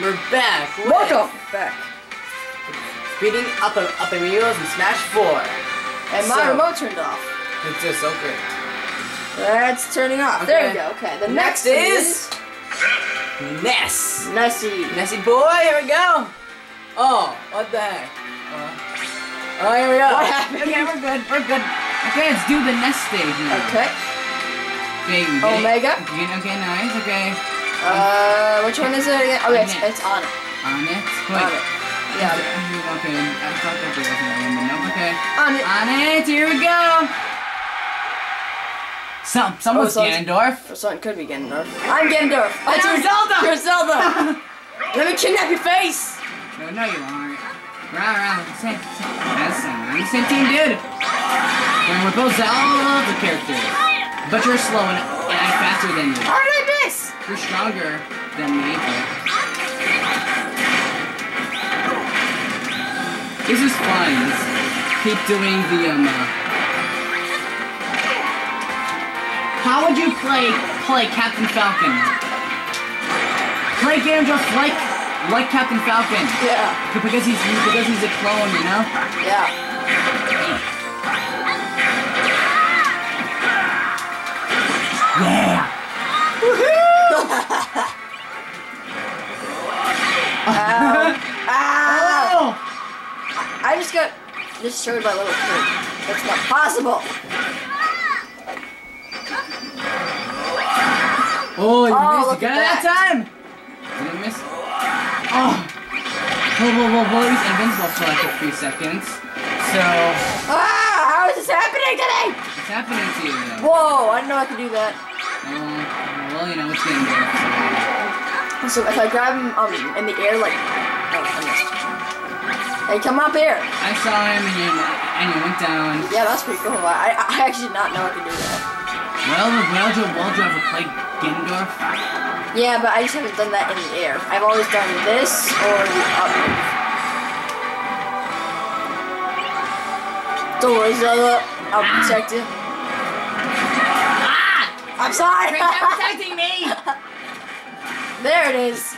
We're back. with Welcome back. Beating up a, up a Heroes in Smash 4. And my So- remote turned off. It's just so great. That's turning off. There we go. Okay. The Next next, is- Ness. Nessie. Nessie boy, here we go. Oh, what the heck? Uh, oh, here we go. What happened? Okay, we're good. We're good. Okay, let's do the next stage now. Okay. Okay, it? Omega? Okay, okay, nice. Okay, Uh, which one is it again? Oh, it's, Next. it's on it. on it. Wait. On it. Yeah. Okay, I thought that there any, but no. Okay. On it. On it. Here we go. Some, someone's Oh, so it's- Ganondorf. Or something could be Ganondorf. I'm Ganondorf. And I'm Zelda! You're Zelda. Let me kidnap your face. No, no, you aren't. Rah, rah. Same, same, that's the same team, dude. And we're both Zelda characters. But you're slow and, and I'm faster than you. How did I miss? You're stronger than me. This is fun. Let's keep doing the, um, uh... How would you play, play Captain Falcon? Play Ganondorf like, like Captain Falcon. Yeah. Because he's, because he's a clone, you know? Yeah. I just got destroyed by little kid. That's not possible. Oh, you Oh, missed. You it that time. Did I miss? Oh. Whoa, whoa, whoa, whoa. He's invincible for like a few seconds. So, Ah, how is this happening today? what's happening to you though? Whoa, I didn't know I could do that. Oh, well, you know, it's getting good. So if I grab him um in the air like oh I missed. Hey, come up here. I saw him and he, and you went down. Yeah, that's pretty cool. I, I actually did not know I could do that. Well, well, Joe, well, Joe ever played Ganondorf? Yeah, but I just haven't done that in the air. I've always done this or the up move. Don't worry, Zelda. I'll protect you. Ah! I'm sorry. You're not protecting me! there it is.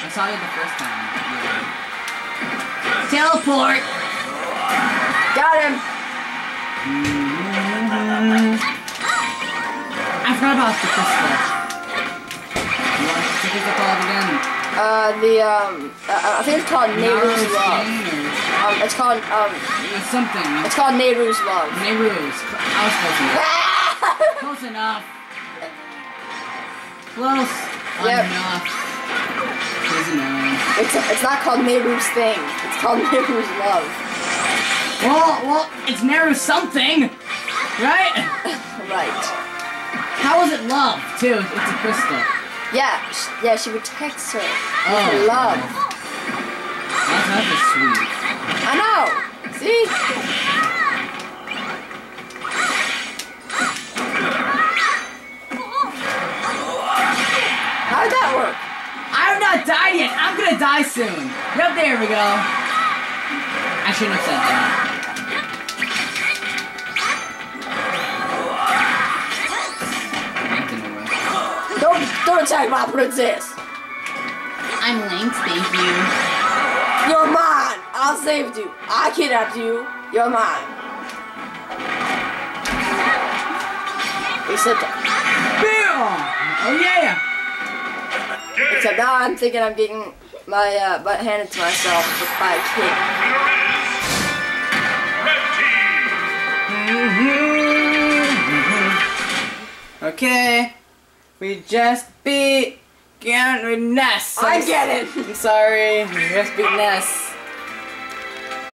I saw you the first time. Yeah. Teleport! Got him. I forgot about the crystal. You want to take it called again? Uh, the um, uh, I think it's called Nayru's Love. Um, it's called um, uh, something. it's called Nayru's Love. Nayru's. I was close enough. Close enough. Close Yep. enough. Close enough. It's it's not called Nayru's thing. It's called Nayru's Love. Well, well, it's Nayru something, right? Right. How is it love, too? It's a crystal. Yeah, sh- yeah. She protects her Oh. her love. That's, sweet. I know. See? Die soon. Yep, there we go. I shouldn't have said that. That didn't work. Don't don't attack my princess. I'm Link, thank you. You're mine. I saved you. I kidnapped you. You're mine. Except Oh yeah! except now I'm thinking I'm getting my uh, butt handed to myself by a kid. Okay. We just beat Ganon Ness. I get it. I'm sorry. We just beat Ness.